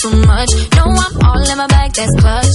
too much. No, I'm all in my bag, that's clutch.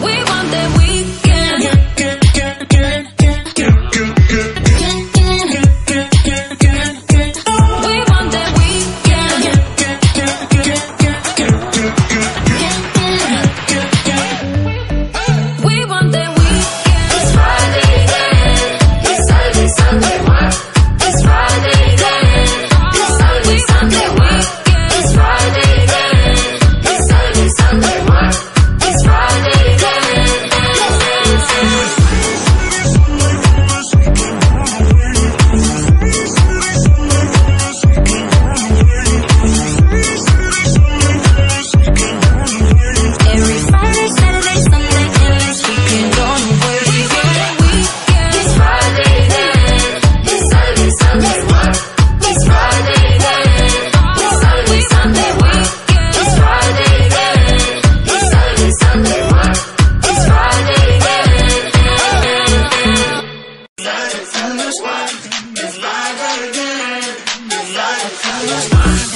We want them. mine.